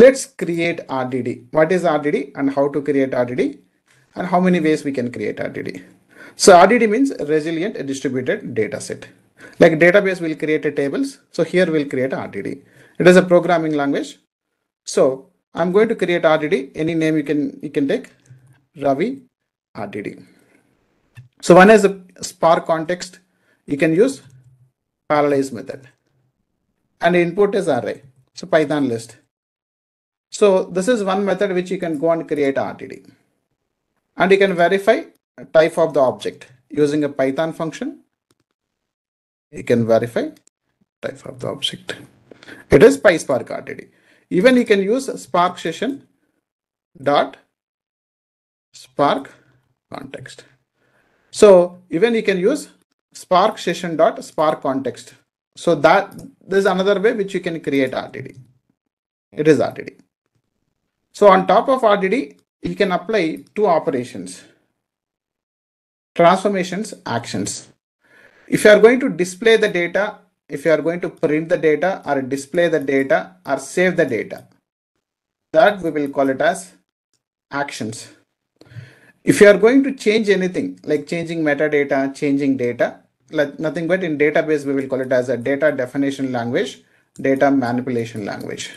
Let's create RDD. What is RDD and how to create RDD and how many ways we can create RDD. So RDD means resilient distributed data set. Like database will create a tables. So here we'll create RDD. It is a programming language. So I'm going to create RDD. Any name you can you can take. Ravi RDD. So one is a Spark context. You can use parallelize method. And input is array. So Python list. So this is one method which you can go and create RDD. And you can verify type of the object using a Python function. You can verify type of the object. It is PySpark RDD. Even you can use Spark session dot Spark context. So even you can use Spark session dot Spark context. So that there's another way which you can create RDD. It is RDD. So on top of RDD, you can apply two operations. Transformations, actions. If you are going to display the data, if you are going to print the data or display the data or save the data, that we will call it as actions. If you are going to change anything like changing metadata, changing data, like nothing but in database, we will call it as a data definition language, data manipulation language.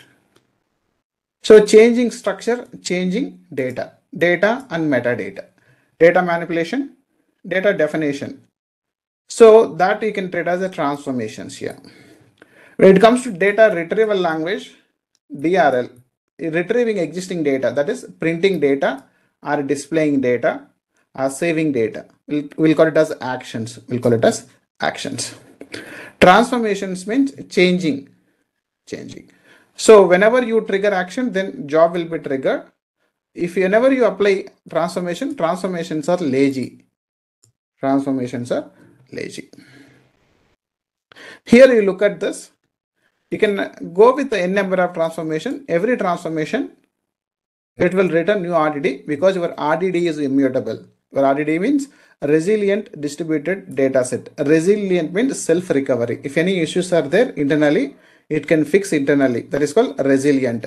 So changing structure, changing data, data and metadata, data manipulation, data definition. So that you can treat as a transformations here. When it comes to data retrieval language, DRL, retrieving existing data, that is printing data or displaying data or saving data. We'll, we'll call it as actions. We'll call it as actions. Transformations means changing, changing. So whenever you trigger action, then job will be triggered. If whenever you apply transformation, transformations are lazy. Transformations are lazy. Here you look at this. You can go with the n number of transformation. Every transformation, it will return new RDD because your RDD is immutable. Your RDD means resilient distributed data set. Resilient means self-recovery. If any issues are there internally, it can fix internally. That is called resilient.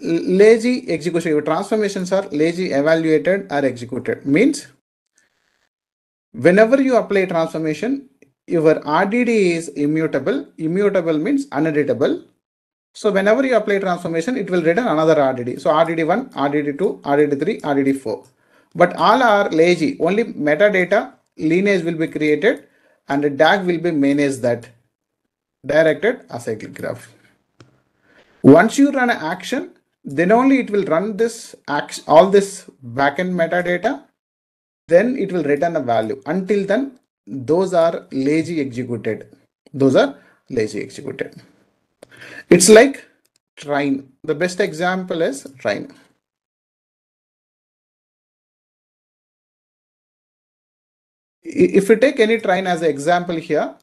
Lazy execution. Your transformations are lazy evaluated or executed. Means whenever you apply transformation, your RDD is immutable. Immutable means uneditable. So whenever you apply transformation, it will return another RDD. So RDD1, RDD2, RDD3, RDD4. But all are lazy. Only metadata lineage will be created and the DAG will be managed that directed acyclic graph. Once you run an action, then only it will run this action, all this backend metadata, then it will return a value. Until then, those are lazy executed. Those are lazy executed. It's like train. The best example is train. If you take any train as an example here,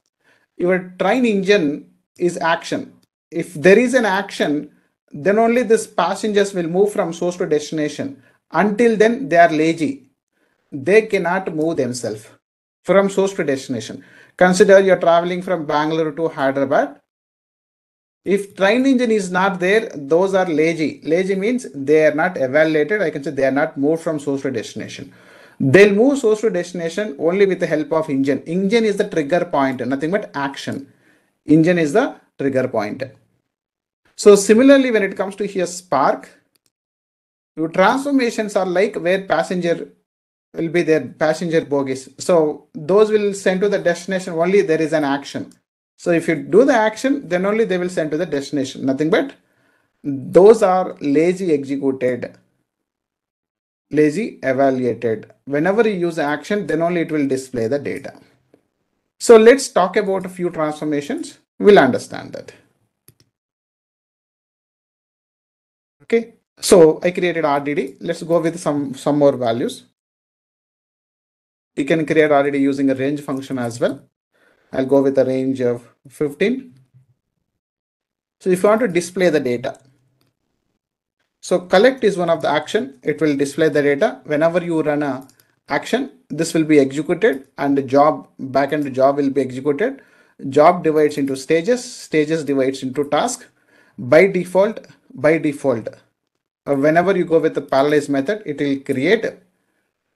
your train engine is action. If there is an action, then only this passengers will move from source to destination. Until then, they are lazy. They cannot move themselves from source to destination. Consider you're traveling from Bangalore to Hyderabad. If train engine is not there, those are lazy. Lazy means they are not evaluated. I can say they are not moved from source to destination. They'll move source to destination only with the help of engine. Engine is the trigger point, nothing but action. Engine is the trigger point. So similarly, when it comes to here Spark, your transformations are like where passenger will be there, passenger bogies. So those will send to the destination only there is an action. So if you do the action, then only they will send to the destination. Nothing but those are lazy executed lazy evaluated. Whenever you use action, then only it will display the data. So let's talk about a few transformations. We'll understand that. Okay, so I created RDD. Let's go with some, some more values. You can create RDD using a range function as well. I'll go with a range of 15. So if you want to display the data, so collect is one of the action. It will display the data. Whenever you run a action, this will be executed and the job backend job will be executed. Job divides into stages. Stages divides into task. By default, by default, uh, whenever you go with the parallelize method, it will create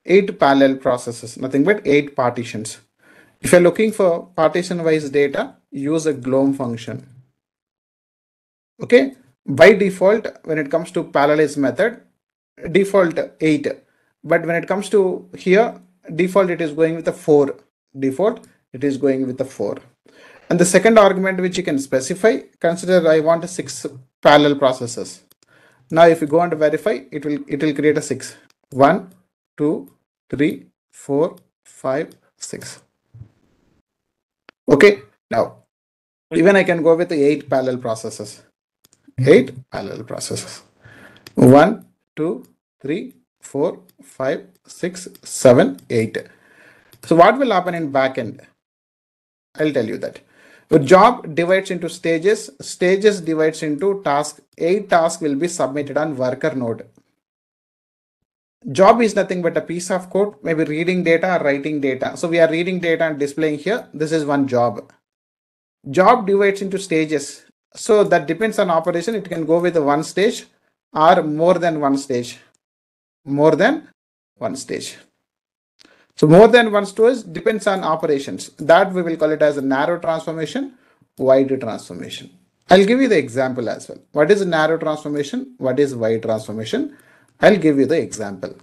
eight parallel processes, nothing but eight partitions. If you're looking for partition wise data, use a glom function. Okay, by default, when it comes to parallelize method, default eight. But when it comes to here, default it is going with a four. Default it is going with a four. And the second argument which you can specify, consider I want six parallel processes. Now if you go and verify, it will it will create a six. One, two, three, four, five, six. Okay, now even I can go with the eight parallel processes. Eight parallel processes. One, two, three, four, five, six, seven, eight. So what will happen in backend? I'll tell you that. Your job divides into stages. Stages divides into task. Eight tasks will be submitted on worker node. Job is nothing but a piece of code, maybe reading data or writing data. So we are reading data and displaying here. This is one job. Job divides into stages. So that depends on operation. It can go with one stage or more than one stage. More than one stage. So more than one stage depends on operations. That we will call it as a narrow transformation, wide transformation. I'll give you the example as well. What is narrow transformation? What is wide transformation? I'll give you the example.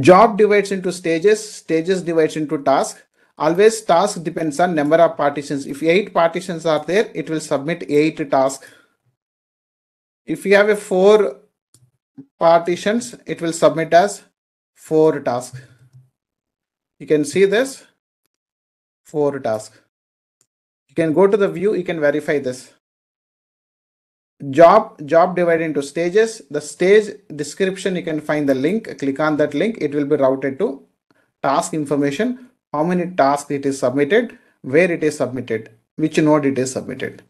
Job divides into stages, stages divides into task. Always task depends on number of partitions. If eight partitions are there, it will submit eight tasks. If you have a four partitions, it will submit as four tasks. You can see this four tasks. You can go to the view, you can verify this job job divided into stages the stage description you can find the link click on that link it will be routed to task information how many tasks it is submitted where it is submitted which node it is submitted.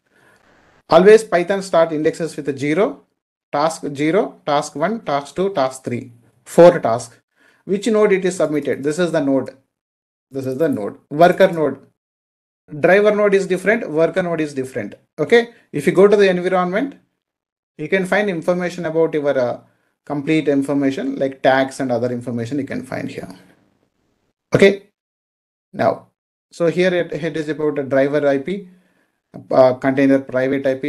Always python start indexes with a zero task zero task one task two task three four tasks which node it is submitted? This is the node. This is the node. Worker node. Driver node is different worker node is different. Okay? If you go to the environment you can find information about your uh, complete information like tags and other information you can find here. Okay now so here it, it is about a driver ip uh, container private ip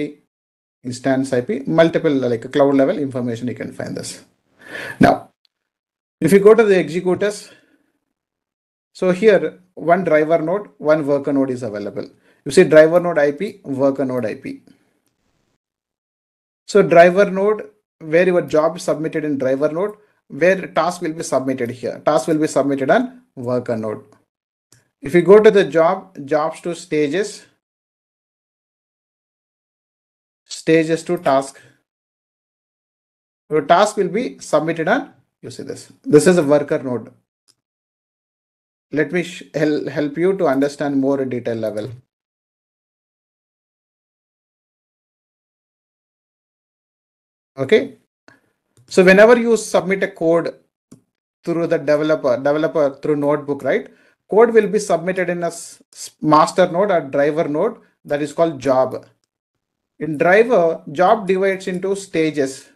instance ip multiple like cloud level information you can find this now if you go to the executors so here one driver node one worker node is available you see driver node ip worker node ip so driver node, where your job is submitted in driver node, where task will be submitted here. Task will be submitted on worker node. If you go to the job, jobs to stages, stages to task. Your task will be submitted on, you see this. This is a worker node. Let me help you to understand more detail level. okay so whenever you submit a code through the developer developer through notebook right code will be submitted in a master node or driver node that is called job. In driver job divides into stages.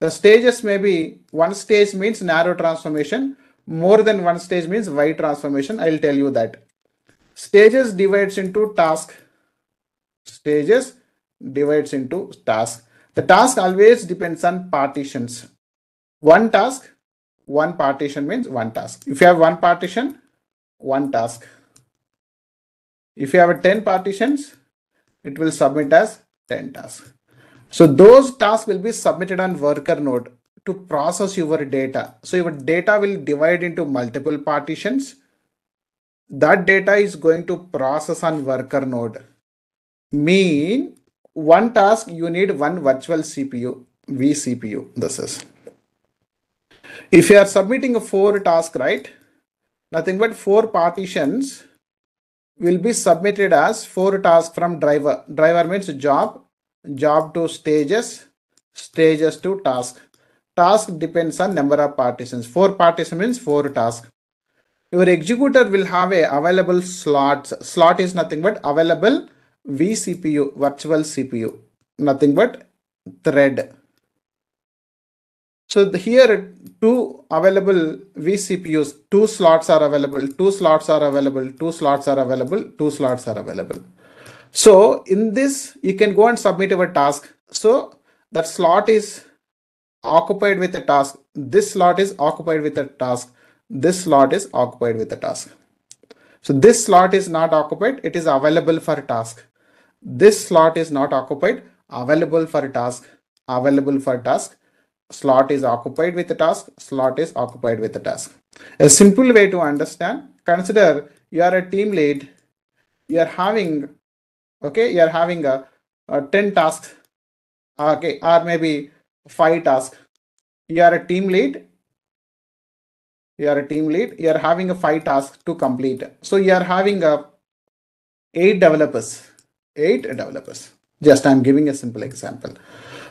The stages may be one stage means narrow transformation more than one stage means wide transformation i'll tell you that. Stages divides into task. Stages divides into task. The task always depends on partitions. One task, one partition means one task. If you have one partition, one task. If you have 10 partitions, it will submit as 10 tasks. So those tasks will be submitted on worker node to process your data. So your data will divide into multiple partitions. That data is going to process on worker node. Mean one task you need one virtual CPU, vCPU this is. If you are submitting a four task, right, nothing but four partitions will be submitted as four tasks from driver. Driver means job, job to stages, stages to task. Task depends on number of partitions. Four partition means four tasks. Your executor will have a available slots. Slot is nothing but available vCPU, virtual CPU, nothing but thread. So the, here two available vCPUs, two slots are available, two slots are available, two slots are available, two slots are available. So in this, you can go and submit a task. So that slot is occupied with a task. This slot is occupied with a task. This slot is occupied with a task. So this slot is not occupied. It is available for a task. This slot is not occupied. Available for a task. Available for a task. Slot is occupied with the task. Slot is occupied with the task. A simple way to understand. Consider you are a team lead. You are having, okay, you are having a, a 10 tasks. Okay, or maybe five tasks. You are a team lead. You are a team lead. You are having a five tasks to complete. So you are having a eight developers. Eight developers. Just I'm giving a simple example.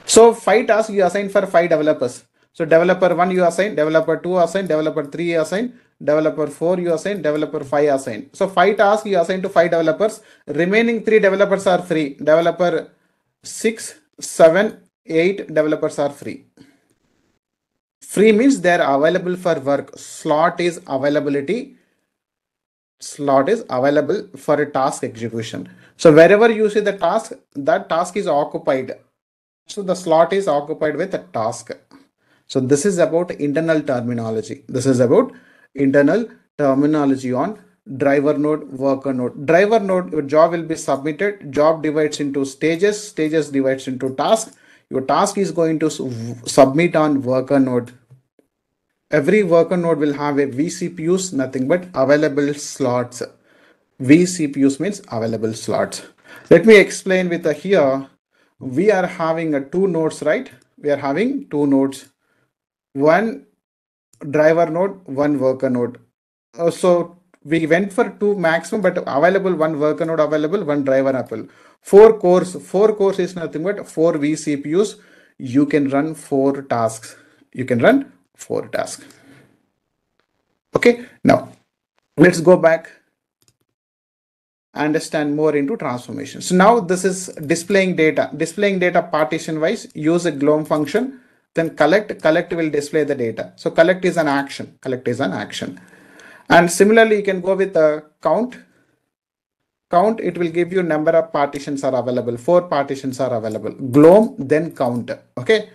So five tasks you assign for five developers. So developer one you assign, developer two assign, developer three assign, developer four you assign, developer five assign. So five tasks you assign to five developers. Remaining three developers are free. Developer six, seven, eight developers are free. Free means they are available for work. Slot is availability. Slot is available for a task execution. So wherever you see the task, that task is occupied. So the slot is occupied with a task. So this is about internal terminology. This is about internal terminology on driver node, worker node. Driver node, your job will be submitted. Job divides into stages. Stages divides into task your task is going to submit on worker node. Every worker node will have a vCPUs, nothing but available slots. vCPUs means available slots. Let me explain with a here. We are having a two nodes, right? We are having two nodes. One driver node, one worker node. Uh, so we went for two maximum, but available one worker node available, one driver apple. Four cores, four cores is nothing but four vCPUs. You can run four tasks. You can run four tasks. Okay, now let's go back understand more into transformation. So now this is displaying data, displaying data partition wise, use a GLOM function, then collect, collect will display the data. So collect is an action, collect is an action. And similarly, you can go with a count. Count, it will give you number of partitions are available. Four partitions are available. GLOM, then count. Okay.